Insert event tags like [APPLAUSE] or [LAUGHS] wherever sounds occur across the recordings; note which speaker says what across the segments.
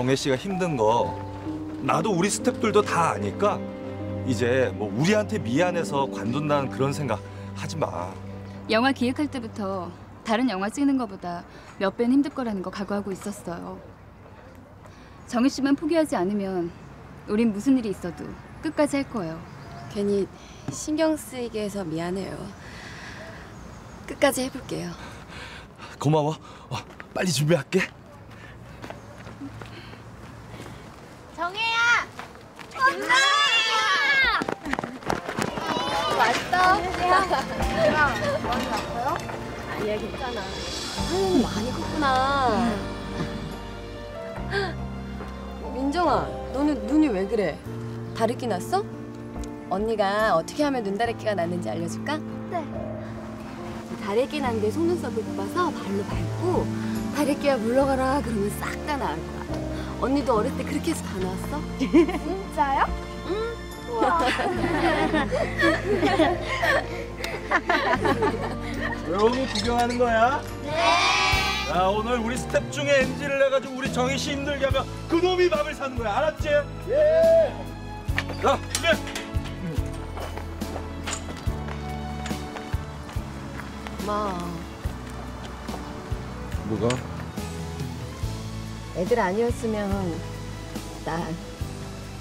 Speaker 1: 정혜 씨가 힘든 거 나도 우리 스태프들도 다 아니까 이제 뭐 우리한테 미안해서 관둔다는 그런 생각 하지 마.
Speaker 2: 영화 기획할 때부터 다른 영화 찍는 것보다 몇 배는 힘들 거라는 거 각오하고 있었어요. 정희 씨만 포기하지 않으면 우린 무슨 일이 있어도 끝까지 할 거예요.
Speaker 3: 괜히 신경 쓰이게 해서 미안해요. 끝까지 해볼게요.
Speaker 1: 고마워. 어, 빨리 준비할게.
Speaker 3: 하연이 많이 컸구나. 민정아, 너는 눈이 왜 그래? 다래끼 났어? 언니가 어떻게 하면 눈다래끼가 났는지 알려줄까? 네. 다래끼 난데 속눈썹을 뽑아서 발로 밟고 다래끼가 물러가라 그러면 싹 다 나을 거야. 언니도 어릴 때 그렇게 해서 다 나았어?
Speaker 4: 진짜요? [LAUGHS]
Speaker 1: 조용히 구경하는 거야? 네. 자 오늘 우리 스텝 중에 NG를 해가지고 우리 정희 씨 힘들게 하면 그 놈이 밥을 사는 거야. 알았지? 예. 자 준비.
Speaker 3: 고마워.
Speaker 5: 뭐가?
Speaker 3: 애들 아니었으면 나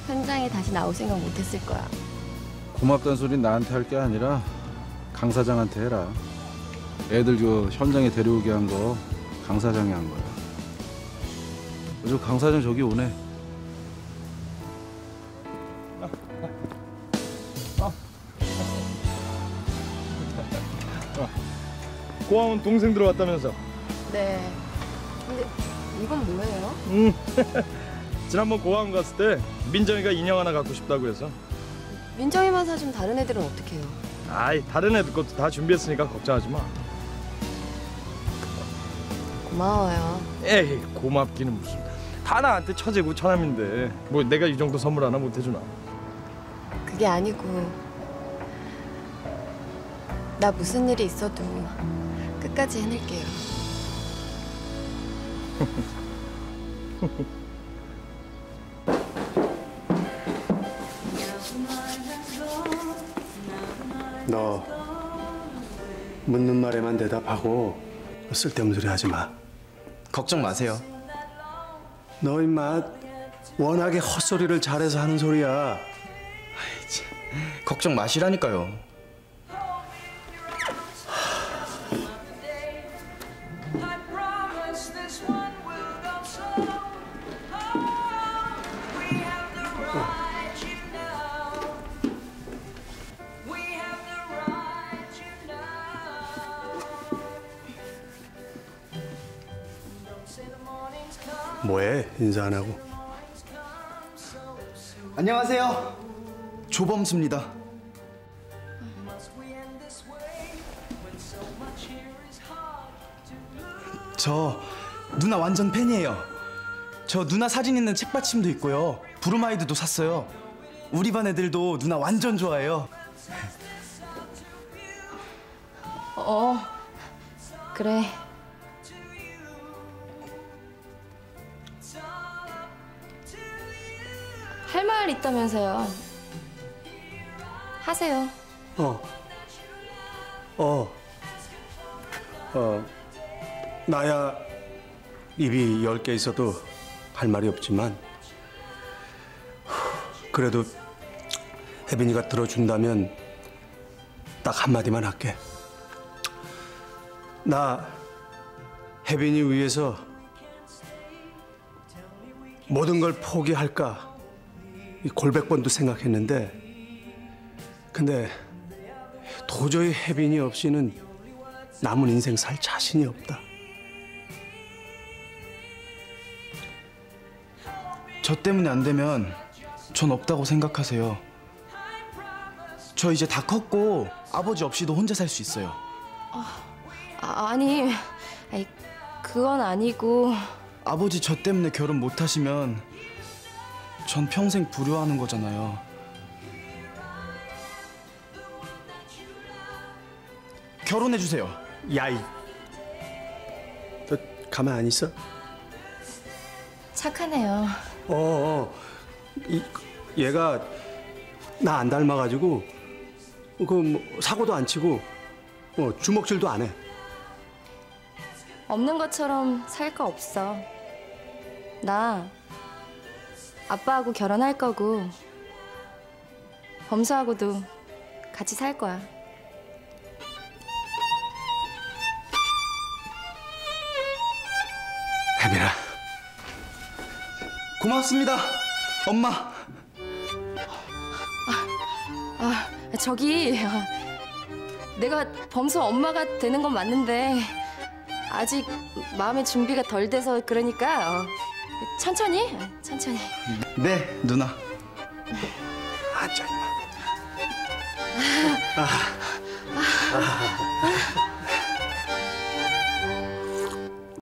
Speaker 3: 현장에 다시 나올 생각 못했을 거야.
Speaker 5: 고맙다는 소리 나한테 할 게 아니라 강 사장한테 해라. 애들 그 현장에 데려오게 한 거 강 사장이 한 거야. 저강 사장 저기 오네.
Speaker 1: 고아원 동생 들어왔다면서?
Speaker 3: 네. 근데 이건 뭐예요?
Speaker 1: 음. [LAUGHS] 지난번 고아원 갔을 때 민정이가 인형 하나 갖고 싶다고 해서.
Speaker 3: 민정이만 사주면 다른 애들은 어떻게 해요?
Speaker 1: 아이 다른 애들 것도 다 준비했으니까 걱정하지 마.
Speaker 3: 고마워요.
Speaker 1: 에이 고맙기는 무슨. 다 나한테 처제고 처남인데 뭐 내가 이 정도 선물 하나 못 해주나?
Speaker 3: 그게 아니고 나 무슨 일이 있어도 끝까지 해낼게요. [LAUGHS]
Speaker 6: 너 묻는 말에만 대답하고 쓸데없는 소리 하지 마.
Speaker 7: 걱정 마세요.
Speaker 6: 너 임마 워낙에 헛소리를 잘해서 하는 소리야.
Speaker 7: 걱정 마시라니까요.
Speaker 6: 뭐해 인사 안 하고?
Speaker 7: 안녕하세요. 조범수입니다. 저 누나 완전 팬이에요. 저 누나 사진 있는 책받침도 있고요. 부르마이드도 샀어요. 우리 반 애들도 누나 완전 좋아해요.
Speaker 3: 어, 그래. 할 말 있다면서요. 하세요.
Speaker 6: 어. 어. 어. 나야 입이 열 개 있어도 할 말이 없지만 그래도 혜빈이가 들어준다면 딱 한마디만 할게. 나 혜빈이 위해서 모든 걸 포기할까 이 골백 번도 생각했는데 근데 도저히 혜빈이 없이는 남은 인생 살 자신이 없다.
Speaker 7: 저 때문에 안 되면 전 없다고 생각하세요. 저 이제 다 컸고 아버지 없이도 혼자 살 수 있어요.
Speaker 3: 아, 아니, 아니, 그건 아니고.
Speaker 7: 아버지 저 때문에 결혼 못 하시면 전 평생 불효하는 거잖아요. 결혼해 주세요.
Speaker 6: 야이. 너 가만 안 있어?
Speaker 8: 착하네요.
Speaker 6: 어, 어. 이, 얘가 나 안 닮아가지고 그 뭐, 사고도 안 치고 어, 주먹질도 안 해.
Speaker 8: 없는 것처럼 살 거 없어. 나 아빠하고 결혼할 거고 범수하고도 같이 살 거야.
Speaker 6: 혜빈아.
Speaker 7: 고맙습니다, 엄마.
Speaker 8: 아, 저기 아, 내가 범수 엄마가 되는 건 맞는데 아직 마음의 준비가 덜 돼서 그러니까 어, 천천히 천천히.
Speaker 7: 네, 누나.
Speaker 6: 앉아 임마.